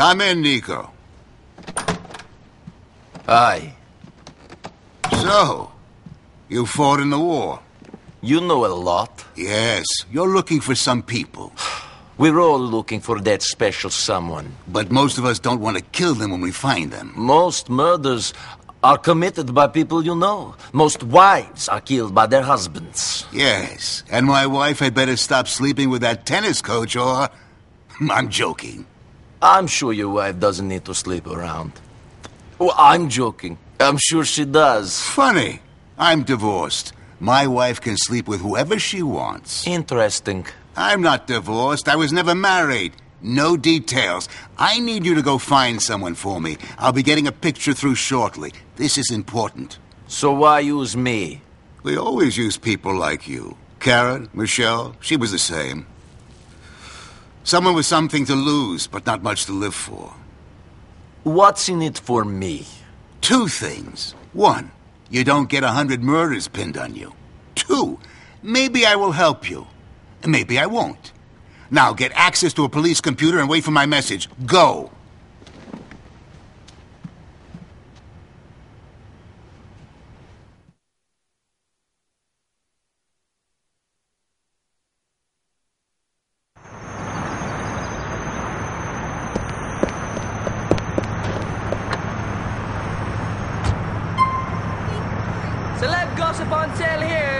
Come in, Niko. Aye. So, you fought in the war? You know a lot. Yes, you're looking for some people. We're all looking for that special someone. But most of us don't want to kill them when we find them. Most murders are committed by people you know. Most wives are killed by their husbands. Yes, and my wife had better stop sleeping with that tennis coach or... I'm joking. I'm sure your wife doesn't need to sleep around. Oh, I'm joking. I'm sure she does. Funny. I'm divorced. My wife can sleep with whoever she wants. Interesting. I'm not divorced. I was never married. No details. I need you to go find someone for me. I'll be getting a picture through shortly. This is important. So why use me? We always use people like you. Karen, Michelle, she was the same. Someone with something to lose, but not much to live for. What's in it for me? Two things. One, you don't get a hundred murders pinned on you. Two, maybe I will help you. Maybe I won't. Now get access to a police computer and wait for my message. Go! On sale here.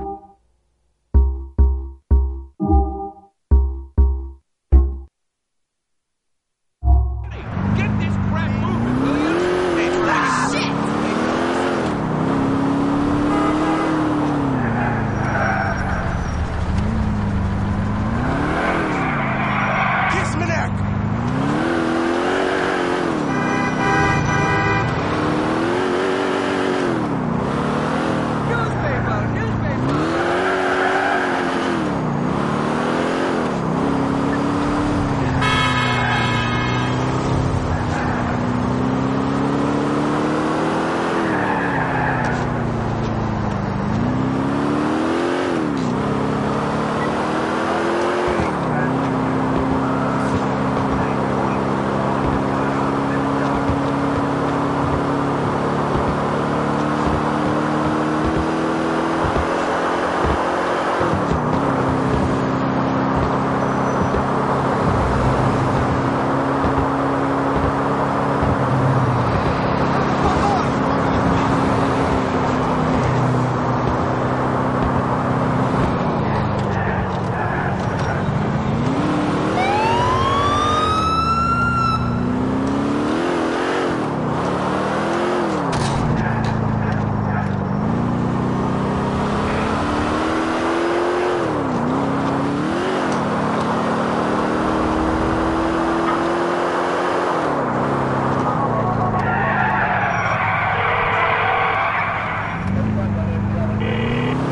Get this crap moving, will you? Kiss my neck. Newspaper, newspaper.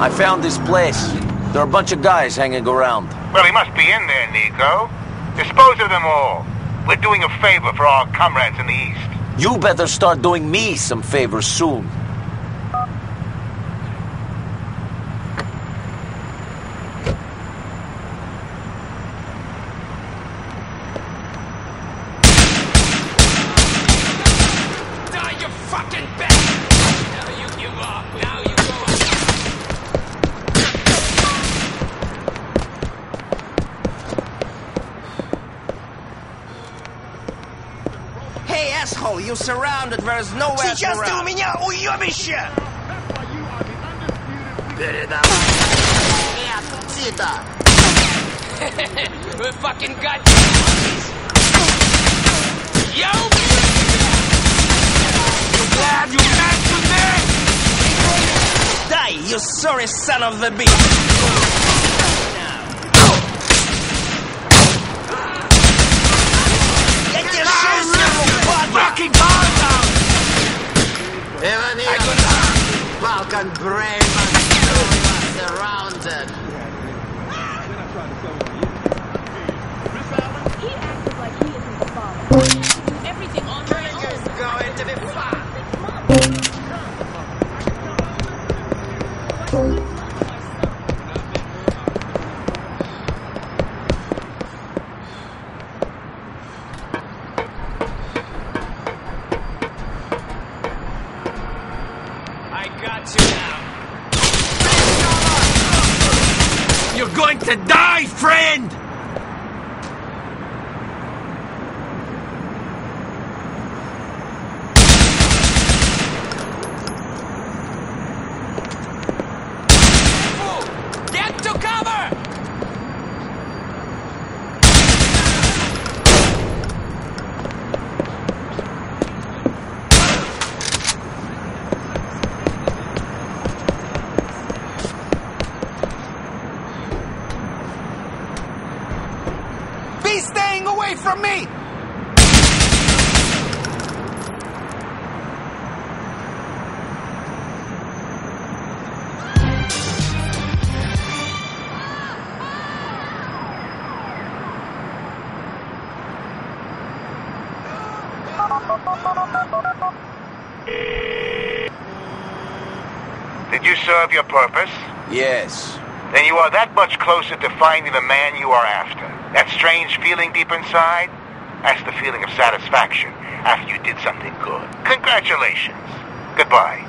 I found this place. There are a bunch of guys hanging around. Well, he must be in there, Niko. Dispose of them all. We're doing a favor for our comrades in the East. You better start doing me some favors soon. Die, you fucking bitch! Now you give up. Now you go. Hey, asshole, you surrounded. There's nowhere Сейчас to ты у run. меня уебище! We fucking got you. Yo! You glad you messed with me? Die, you sorry son of a bitch! Balkan brave and surrounded. He acted like he isn't the father. Everything on my Is going to be going to die, friend! Get to cover! Be staying away from me! Did you serve your purpose? Yes. Then you are that much closer to finding the man you are after. That strange feeling deep inside? That's the feeling of satisfaction after you did something good. Congratulations. Goodbye.